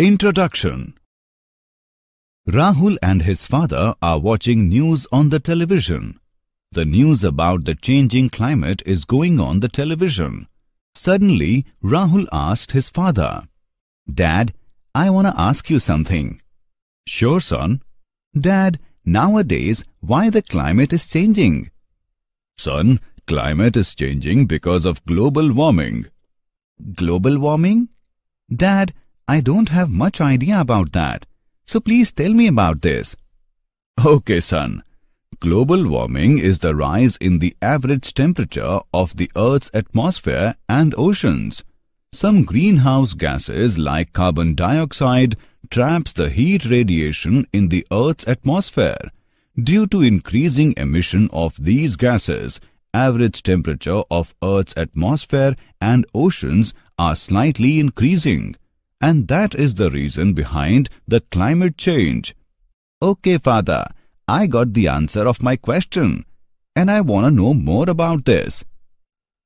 Introduction Rahul and his father are watching news on the television. The news about the changing climate is going on the television. Suddenly, Rahul asked his father, Dad, I want to ask you something. Sure, son. Dad, nowadays, why the climate is changing? Son, climate is changing because of global warming. Global warming? Dad, I don't have much idea about that. So please tell me about this. Okay, son. Global warming is the rise in the average temperature of the Earth's atmosphere and oceans. Some greenhouse gases like carbon dioxide traps the heat radiation in the Earth's atmosphere. Due to increasing emission of these gases, average temperature of Earth's atmosphere and oceans are slightly increasing. And that is the reason behind the climate change. Okay, father, I got the answer of my question. And I want to know more about this.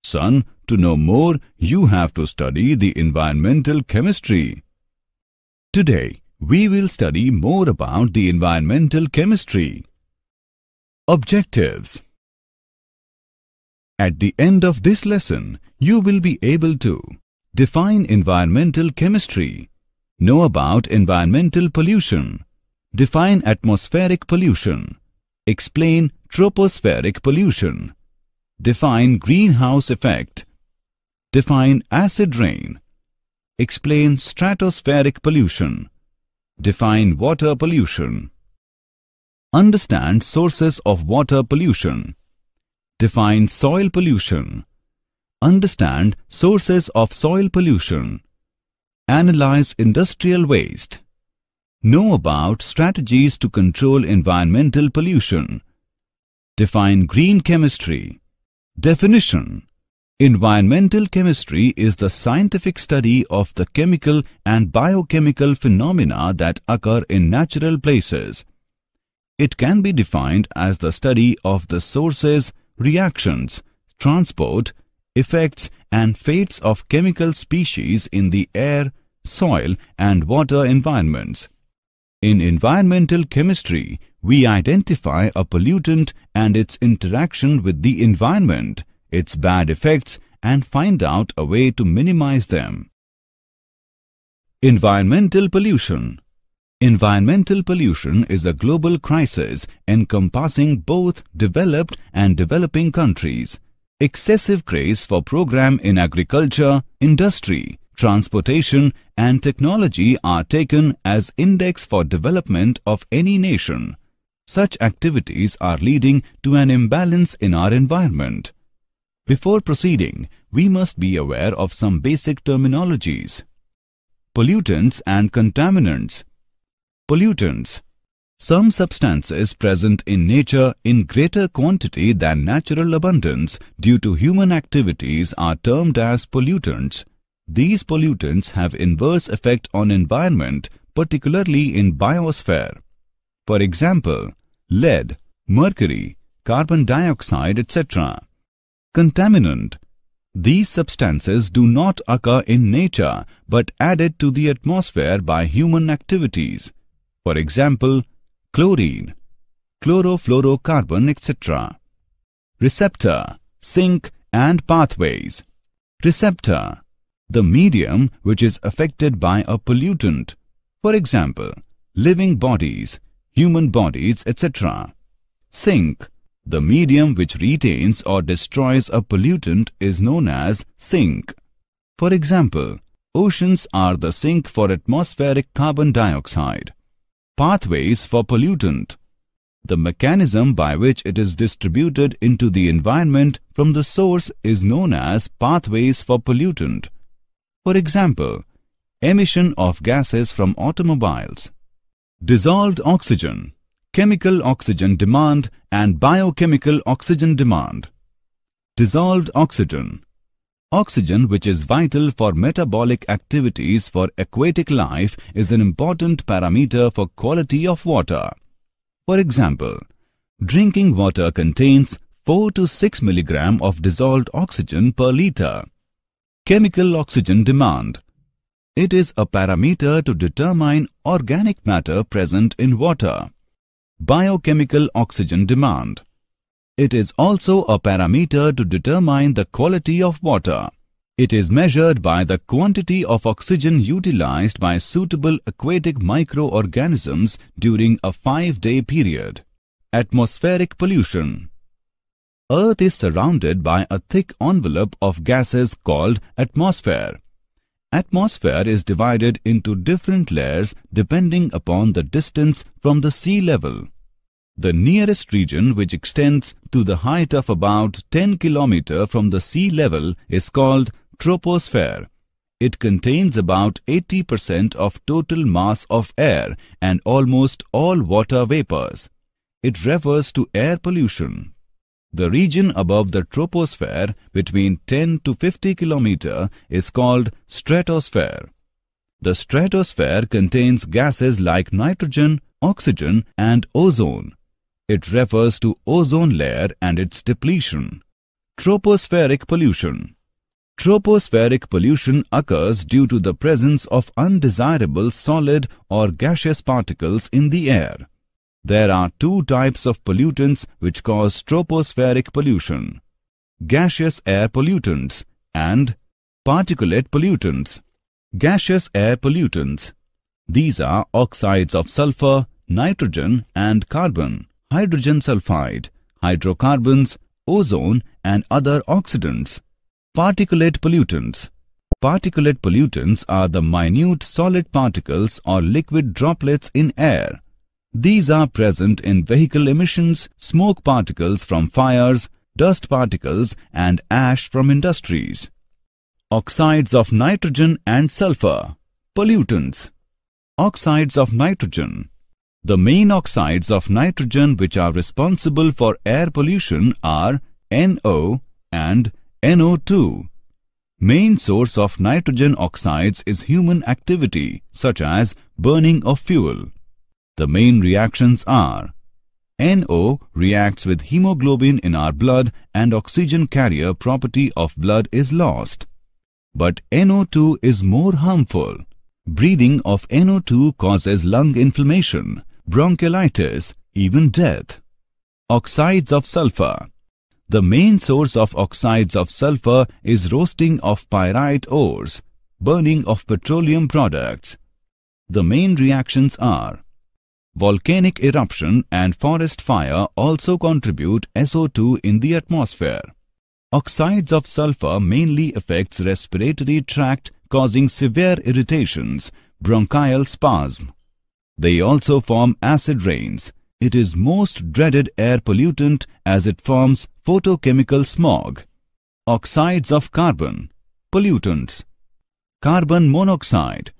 Son, to know more, you have to study the environmental chemistry. Today, we will study more about the environmental chemistry. Objectives At the end of this lesson, you will be able to Define environmental chemistry. Know about environmental pollution. Define atmospheric pollution. Explain tropospheric pollution. Define greenhouse effect. Define acid rain. Explain stratospheric pollution. Define water pollution. Understand sources of water pollution. Define soil pollution. Understand sources of soil pollution. Analyze industrial waste. Know about strategies to control environmental pollution. Define green chemistry. Definition Environmental chemistry is the scientific study of the chemical and biochemical phenomena that occur in natural places. It can be defined as the study of the sources, reactions, transport, effects and fates of chemical species in the air, soil and water environments. In environmental chemistry, we identify a pollutant and its interaction with the environment, its bad effects and find out a way to minimize them. Environmental pollution Environmental pollution is a global crisis encompassing both developed and developing countries excessive craze for program in agriculture, industry, transportation and technology are taken as index for development of any nation. Such activities are leading to an imbalance in our environment. Before proceeding, we must be aware of some basic terminologies. Pollutants and contaminants. Pollutants some substances present in nature in greater quantity than natural abundance due to human activities are termed as pollutants. These pollutants have inverse effect on environment, particularly in biosphere. For example, lead, mercury, carbon dioxide, etc. Contaminant. These substances do not occur in nature but added to the atmosphere by human activities. For example, chlorine, chlorofluorocarbon, etc. Receptor, sink and pathways. Receptor, the medium which is affected by a pollutant, for example, living bodies, human bodies, etc. Sink, the medium which retains or destroys a pollutant is known as sink. For example, oceans are the sink for atmospheric carbon dioxide. Pathways for pollutant. The mechanism by which it is distributed into the environment from the source is known as pathways for pollutant. For example, emission of gases from automobiles. Dissolved oxygen, chemical oxygen demand and biochemical oxygen demand. Dissolved oxygen Oxygen, which is vital for metabolic activities for aquatic life, is an important parameter for quality of water. For example, drinking water contains 4 to 6 mg of dissolved oxygen per liter. Chemical oxygen demand It is a parameter to determine organic matter present in water. Biochemical oxygen demand. It is also a parameter to determine the quality of water. It is measured by the quantity of oxygen utilized by suitable aquatic microorganisms during a five-day period. Atmospheric pollution. Earth is surrounded by a thick envelope of gases called atmosphere. Atmosphere is divided into different layers depending upon the distance from the sea level. The nearest region which extends to the height of about 10 km from the sea level is called troposphere. It contains about 80% of total mass of air and almost all water vapors. It refers to air pollution. The region above the troposphere between 10 to 50 km is called stratosphere. The stratosphere contains gases like nitrogen, oxygen and ozone. It refers to ozone layer and its depletion. Tropospheric pollution Tropospheric pollution occurs due to the presence of undesirable solid or gaseous particles in the air. There are two types of pollutants which cause tropospheric pollution. Gaseous air pollutants and particulate pollutants. Gaseous air pollutants. These are oxides of sulfur, nitrogen and carbon, hydrogen sulfide, hydrocarbons, ozone and other oxidants. Particulate pollutants. Particulate pollutants are the minute solid particles or liquid droplets in air. These are present in vehicle emissions, smoke particles from fires, dust particles and ash from industries. Oxides of nitrogen and sulfur. Pollutants. Oxides of nitrogen. The main oxides of nitrogen which are responsible for air pollution are NO and NO2. Main source of nitrogen oxides is human activity such as burning of fuel. The main reactions are NO reacts with hemoglobin in our blood and oxygen carrier property of blood is lost. But NO2 is more harmful. Breathing of NO2 causes lung inflammation, bronchiolitis, even death. Oxides of sulfur the main source of oxides of sulfur is roasting of pyrite ores, burning of petroleum products. The main reactions are Volcanic eruption and forest fire also contribute SO2 in the atmosphere. Oxides of sulfur mainly affects respiratory tract causing severe irritations, bronchial spasm. They also form acid rains, it is most dreaded air pollutant as it forms photochemical smog. Oxides of carbon, pollutants. Carbon monoxide.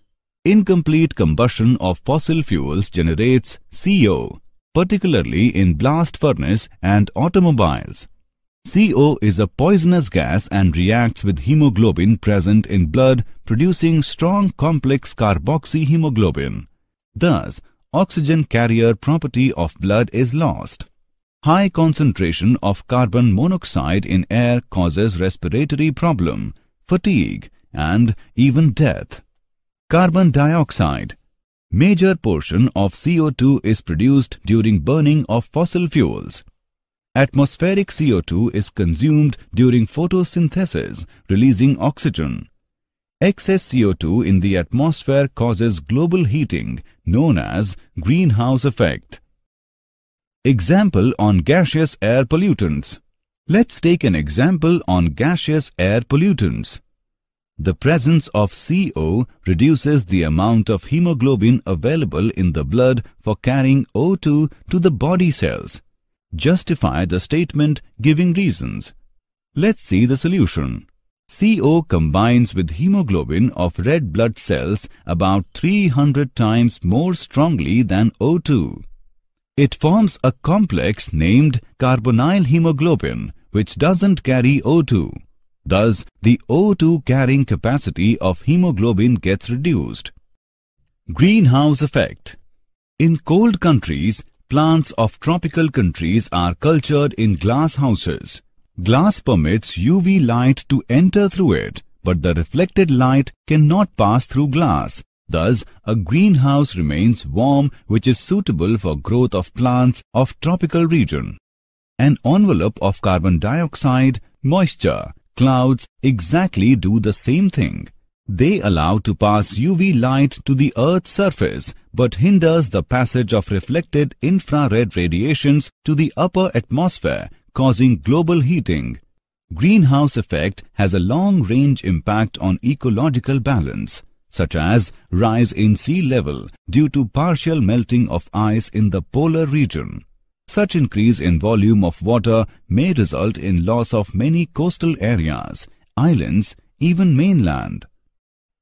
Incomplete combustion of fossil fuels generates CO, particularly in blast furnace and automobiles. CO is a poisonous gas and reacts with hemoglobin present in blood producing strong complex carboxyhemoglobin. Thus, oxygen carrier property of blood is lost. High concentration of carbon monoxide in air causes respiratory problem, fatigue and even death. Carbon dioxide. Major portion of CO2 is produced during burning of fossil fuels. Atmospheric CO2 is consumed during photosynthesis, releasing oxygen. Excess CO2 in the atmosphere causes global heating known as greenhouse effect. Example on gaseous air pollutants. Let's take an example on gaseous air pollutants. The presence of CO reduces the amount of hemoglobin available in the blood for carrying O2 to the body cells. Justify the statement giving reasons. Let's see the solution. CO combines with hemoglobin of red blood cells about 300 times more strongly than O2. It forms a complex named carbonyl hemoglobin which doesn't carry O2. Thus, the O2 carrying capacity of hemoglobin gets reduced. Greenhouse effect In cold countries, plants of tropical countries are cultured in glass houses. Glass permits UV light to enter through it, but the reflected light cannot pass through glass. Thus, a greenhouse remains warm which is suitable for growth of plants of tropical region. An envelope of carbon dioxide, moisture, clouds exactly do the same thing. They allow to pass UV light to the Earth's surface but hinders the passage of reflected infrared radiations to the upper atmosphere causing global heating. Greenhouse effect has a long-range impact on ecological balance such as rise in sea level due to partial melting of ice in the polar region. Such increase in volume of water may result in loss of many coastal areas, islands, even mainland.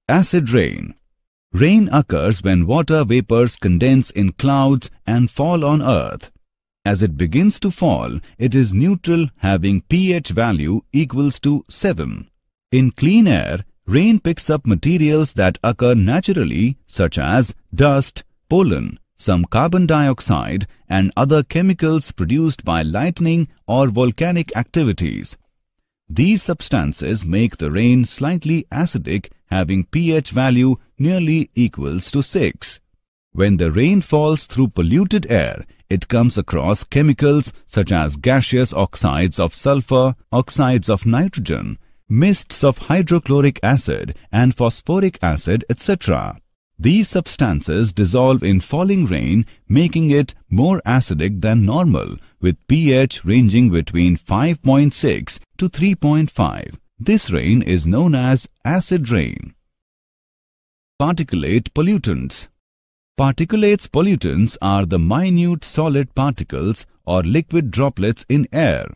Acid rain Rain occurs when water vapors condense in clouds and fall on earth. As it begins to fall, it is neutral having pH value equals to 7. In clean air, rain picks up materials that occur naturally such as dust, pollen, some carbon dioxide and other chemicals produced by lightning or volcanic activities. These substances make the rain slightly acidic having pH value nearly equals to 6. When the rain falls through polluted air, it comes across chemicals such as gaseous oxides of sulfur, oxides of nitrogen, mists of hydrochloric acid and phosphoric acid, etc. These substances dissolve in falling rain, making it more acidic than normal, with pH ranging between 5.6 to 3.5. This rain is known as acid rain. Particulate pollutants Particulates pollutants are the minute solid particles or liquid droplets in air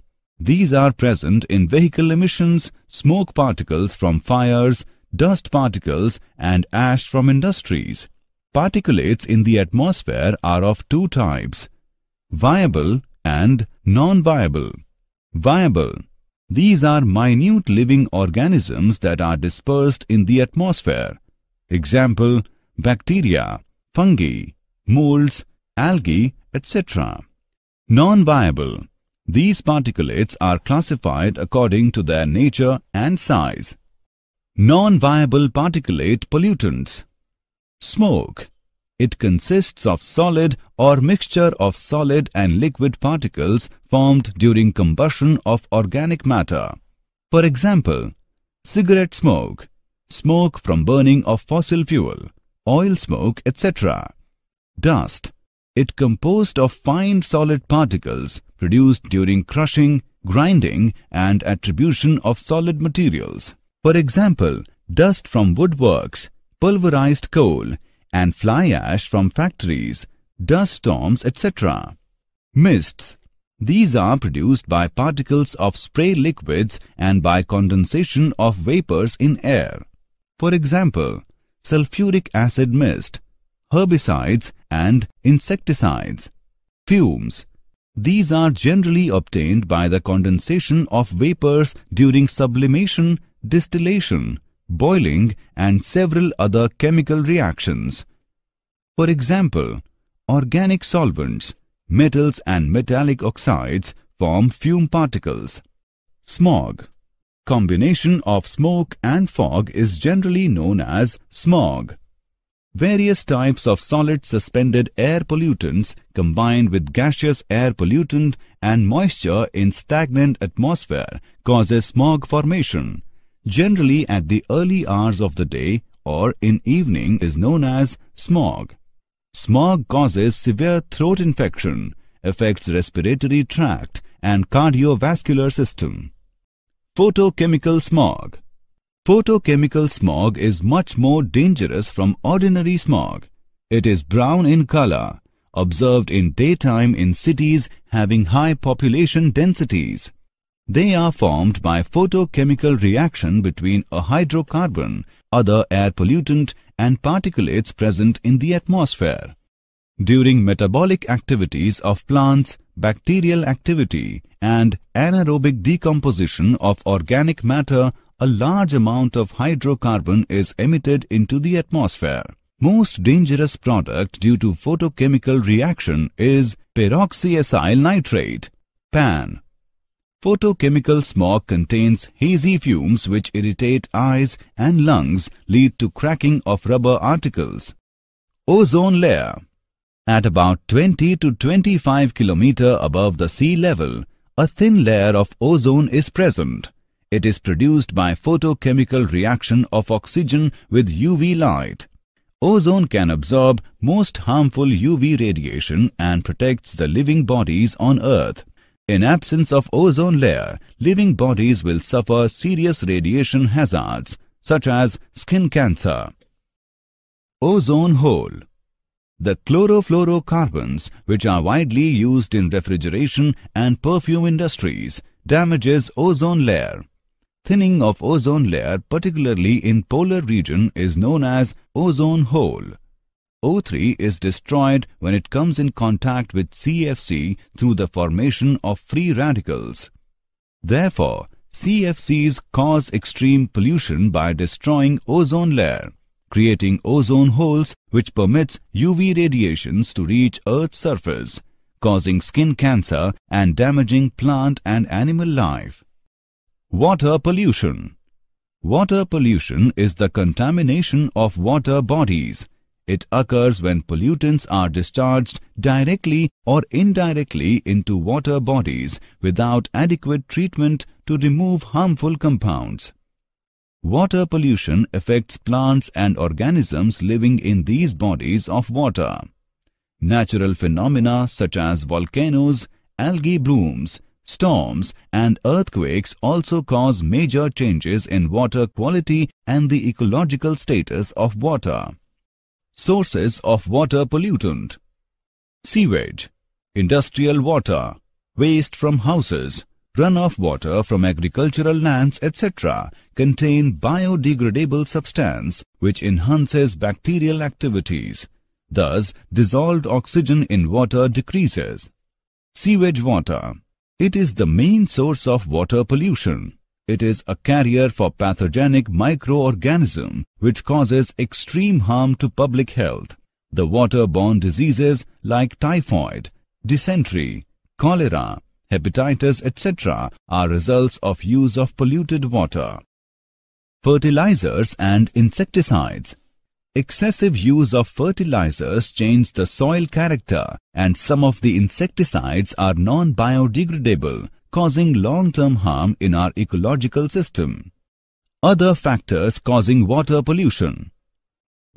these are present in vehicle emissions, smoke particles from fires, dust particles and ash from industries. Particulates in the atmosphere are of two types, viable and non-viable. Viable. These are minute living organisms that are dispersed in the atmosphere. Example, bacteria, fungi, molds, algae, etc. Non-viable. These particulates are classified according to their nature and size. Non-viable particulate pollutants. Smoke. It consists of solid or mixture of solid and liquid particles formed during combustion of organic matter. For example, cigarette smoke, smoke from burning of fossil fuel, oil smoke, etc. Dust. It composed of fine solid particles produced during crushing, grinding and attribution of solid materials. For example, dust from woodworks, pulverized coal and fly ash from factories, dust storms, etc. Mists. These are produced by particles of spray liquids and by condensation of vapors in air. For example, sulfuric acid mist, herbicides and insecticides. Fumes. These are generally obtained by the condensation of vapors during sublimation, distillation, boiling and several other chemical reactions. For example, organic solvents, metals and metallic oxides form fume particles. Smog. Combination of smoke and fog is generally known as smog. Various types of solid suspended air pollutants combined with gaseous air pollutant and moisture in stagnant atmosphere causes smog formation. Generally at the early hours of the day or in evening is known as smog. Smog causes severe throat infection, affects respiratory tract and cardiovascular system. Photochemical smog Photochemical smog is much more dangerous from ordinary smog. It is brown in color, observed in daytime in cities having high population densities. They are formed by photochemical reaction between a hydrocarbon, other air pollutant and particulates present in the atmosphere. During metabolic activities of plants, bacterial activity and anaerobic decomposition of organic matter a large amount of hydrocarbon is emitted into the atmosphere. Most dangerous product due to photochemical reaction is peroxyacyl nitrate, PAN. Photochemical smog contains hazy fumes which irritate eyes and lungs lead to cracking of rubber articles. Ozone layer At about 20 to 25 km above the sea level, a thin layer of ozone is present. It is produced by photochemical reaction of oxygen with UV light. Ozone can absorb most harmful UV radiation and protects the living bodies on Earth. In absence of ozone layer, living bodies will suffer serious radiation hazards such as skin cancer. Ozone hole The chlorofluorocarbons, which are widely used in refrigeration and perfume industries, damages ozone layer. Thinning of ozone layer, particularly in polar region, is known as ozone hole. O3 is destroyed when it comes in contact with CFC through the formation of free radicals. Therefore, CFCs cause extreme pollution by destroying ozone layer, creating ozone holes which permits UV radiations to reach Earth's surface, causing skin cancer and damaging plant and animal life. Water pollution Water pollution is the contamination of water bodies it occurs when pollutants are discharged directly or indirectly into water bodies without adequate treatment to remove harmful compounds. Water pollution affects plants and organisms living in these bodies of water. Natural phenomena such as volcanoes, algae blooms, storms and earthquakes also cause major changes in water quality and the ecological status of water. Sources of water pollutant Sewage, industrial water, waste from houses, runoff water from agricultural lands etc. contain biodegradable substance which enhances bacterial activities. Thus, dissolved oxygen in water decreases. Sewage water. It is the main source of water pollution. It is a carrier for pathogenic microorganism which causes extreme harm to public health. The waterborne diseases like typhoid, dysentery, cholera, hepatitis etc. are results of use of polluted water. Fertilizers and insecticides Excessive use of fertilizers change the soil character and some of the insecticides are non-biodegradable causing long-term harm in our ecological system. Other factors causing water pollution.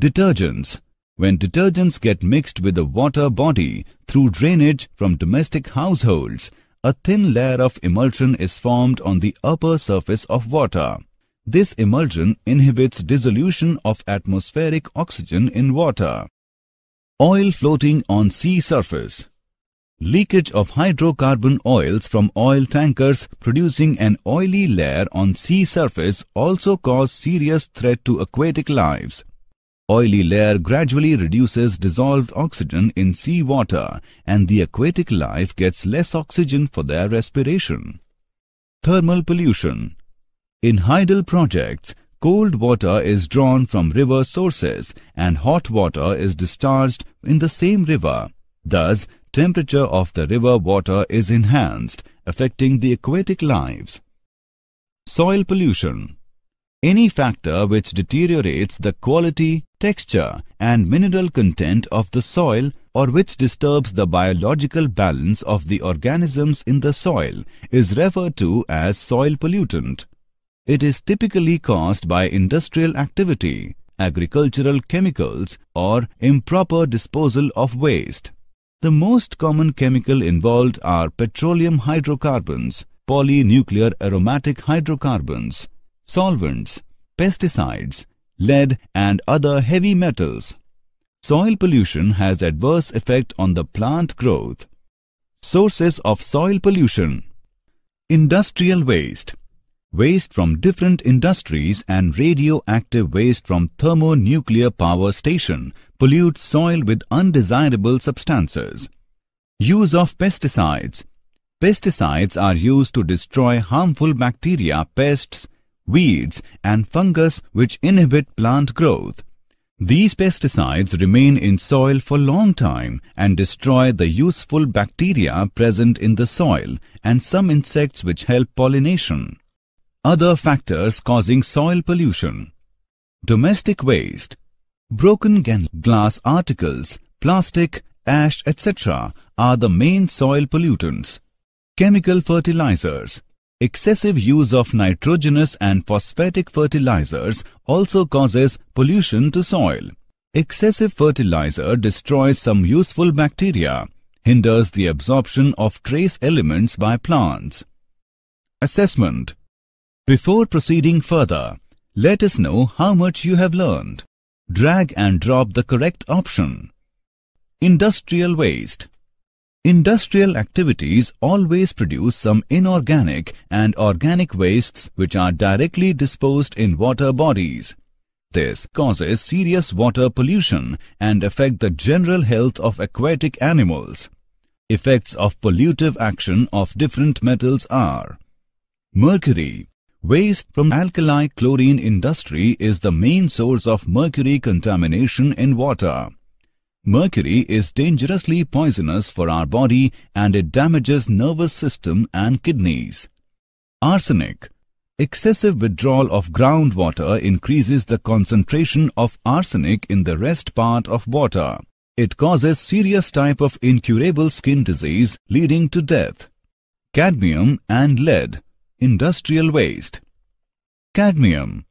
Detergents. When detergents get mixed with the water body through drainage from domestic households, a thin layer of emulsion is formed on the upper surface of water. This emulsion inhibits dissolution of atmospheric oxygen in water. Oil floating on sea surface. Leakage of hydrocarbon oils from oil tankers producing an oily layer on sea surface also cause serious threat to aquatic lives. Oily layer gradually reduces dissolved oxygen in sea water and the aquatic life gets less oxygen for their respiration. Thermal pollution In hydel projects, cold water is drawn from river sources and hot water is discharged in the same river. Thus, temperature of the river water is enhanced, affecting the aquatic lives. Soil pollution Any factor which deteriorates the quality, texture and mineral content of the soil or which disturbs the biological balance of the organisms in the soil is referred to as soil pollutant. It is typically caused by industrial activity, agricultural chemicals or improper disposal of waste. The most common chemical involved are petroleum hydrocarbons, polynuclear aromatic hydrocarbons, solvents, pesticides, lead and other heavy metals. Soil pollution has adverse effect on the plant growth. Sources of soil pollution Industrial waste waste from different industries and radioactive waste from thermonuclear power station pollute soil with undesirable substances. Use of pesticides. Pesticides are used to destroy harmful bacteria, pests, weeds and fungus which inhibit plant growth. These pesticides remain in soil for long time and destroy the useful bacteria present in the soil and some insects which help pollination. Other factors causing soil pollution. Domestic waste. Broken glass articles, plastic, ash, etc. are the main soil pollutants. Chemical fertilizers. Excessive use of nitrogenous and phosphatic fertilizers also causes pollution to soil. Excessive fertilizer destroys some useful bacteria, hinders the absorption of trace elements by plants. Assessment Before proceeding further, let us know how much you have learned. Drag and drop the correct option. Industrial waste Industrial activities always produce some inorganic and organic wastes which are directly disposed in water bodies. This causes serious water pollution and affect the general health of aquatic animals. Effects of pollutive action of different metals are Mercury Waste from alkali chlorine industry is the main source of mercury contamination in water. Mercury is dangerously poisonous for our body and it damages nervous system and kidneys. Arsenic Excessive withdrawal of groundwater increases the concentration of arsenic in the rest part of water. It causes serious type of incurable skin disease leading to death. Cadmium and lead Industrial waste Cadmium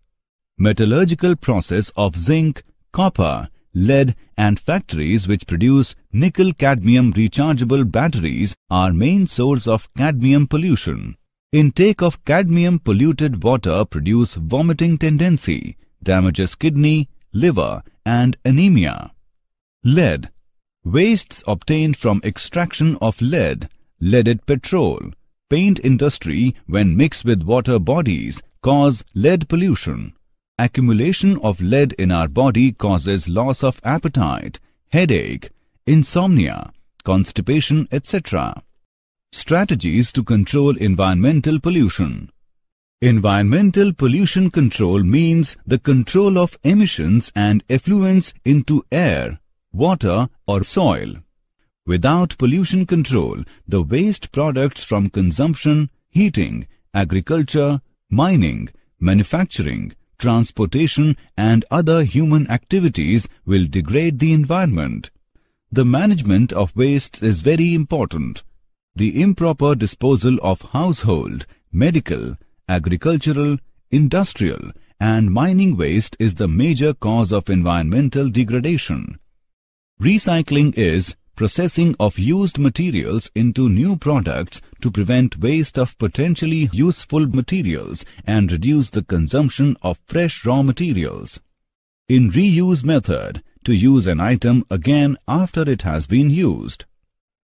Metallurgical process of zinc, copper, lead and factories which produce nickel-cadmium rechargeable batteries are main source of cadmium pollution. Intake of cadmium polluted water produce vomiting tendency, damages kidney, liver and anemia. Lead Wastes obtained from extraction of lead, leaded petrol, paint industry when mixed with water bodies cause lead pollution. Accumulation of lead in our body causes loss of appetite, headache, insomnia, constipation, etc. Strategies to control environmental pollution. Environmental pollution control means the control of emissions and effluents into air, water or soil. Without pollution control, the waste products from consumption, heating, agriculture, mining, manufacturing, transportation and other human activities will degrade the environment. The management of waste is very important. The improper disposal of household, medical, agricultural, industrial and mining waste is the major cause of environmental degradation. Recycling is processing of used materials into new products to prevent waste of potentially useful materials and reduce the consumption of fresh raw materials. In reuse method, to use an item again after it has been used.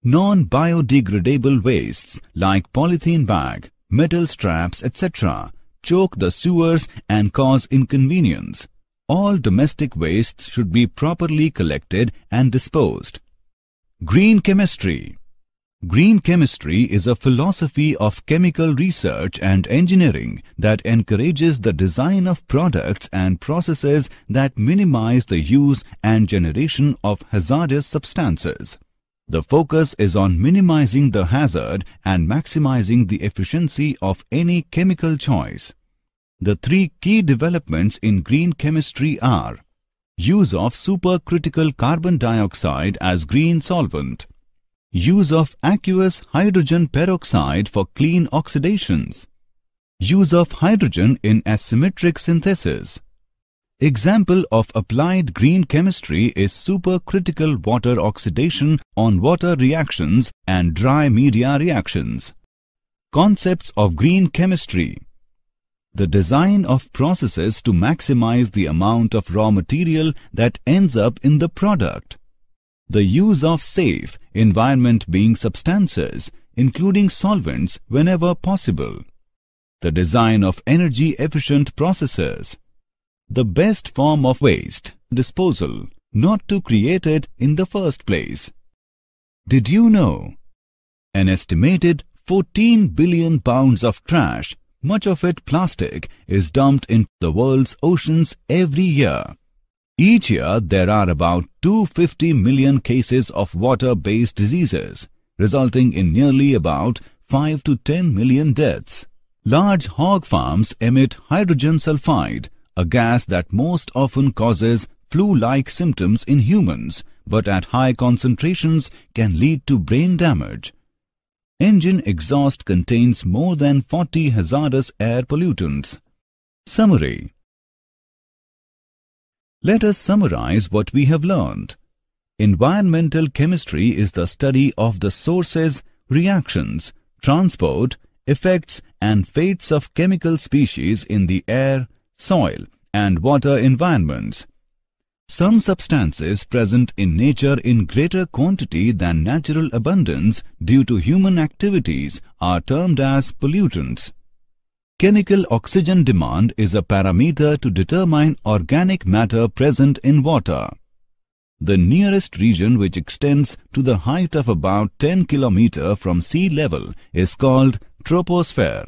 Non-biodegradable wastes like polythene bag, metal straps, etc. choke the sewers and cause inconvenience. All domestic wastes should be properly collected and disposed. Green Chemistry Green chemistry is a philosophy of chemical research and engineering that encourages the design of products and processes that minimize the use and generation of hazardous substances. The focus is on minimizing the hazard and maximizing the efficiency of any chemical choice. The three key developments in green chemistry are Use of supercritical carbon dioxide as green solvent. Use of aqueous hydrogen peroxide for clean oxidations. Use of hydrogen in asymmetric synthesis. Example of applied green chemistry is supercritical water oxidation on water reactions and dry media reactions. Concepts of green chemistry the design of processes to maximize the amount of raw material that ends up in the product. The use of safe, environment being substances, including solvents whenever possible. The design of energy efficient processes. The best form of waste disposal, not to create it in the first place. Did you know? An estimated 14 billion pounds of trash much of it plastic, is dumped into the world's oceans every year. Each year, there are about 250 million cases of water-based diseases, resulting in nearly about 5 to 10 million deaths. Large hog farms emit hydrogen sulfide, a gas that most often causes flu-like symptoms in humans, but at high concentrations can lead to brain damage. Engine exhaust contains more than 40 hazardous air pollutants. Summary let us summarize what we have learned. Environmental chemistry is the study of the sources, reactions, transport, effects and fates of chemical species in the air, soil and water environments. Some substances present in nature in greater quantity than natural abundance due to human activities are termed as pollutants. Chemical oxygen demand is a parameter to determine organic matter present in water. The nearest region which extends to the height of about 10 km from sea level is called troposphere.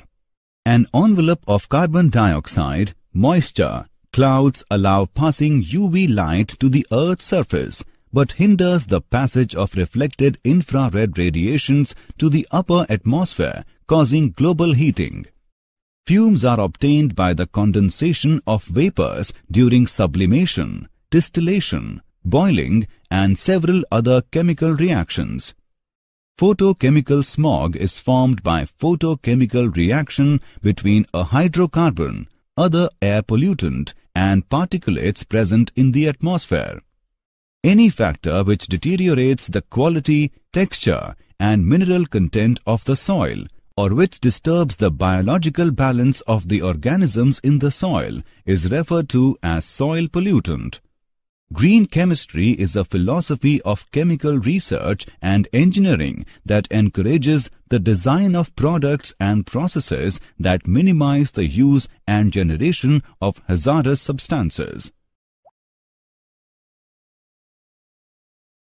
An envelope of carbon dioxide, moisture, clouds allow passing UV light to the Earth's surface but hinders the passage of reflected infrared radiations to the upper atmosphere causing global heating. Fumes are obtained by the condensation of vapors during sublimation, distillation, boiling and several other chemical reactions. Photochemical smog is formed by photochemical reaction between a hydrocarbon, other air pollutant and particulates present in the atmosphere. Any factor which deteriorates the quality, texture and mineral content of the soil or which disturbs the biological balance of the organisms in the soil is referred to as soil pollutant. Green chemistry is a philosophy of chemical research and engineering that encourages the design of products and processes that minimize the use and generation of hazardous substances.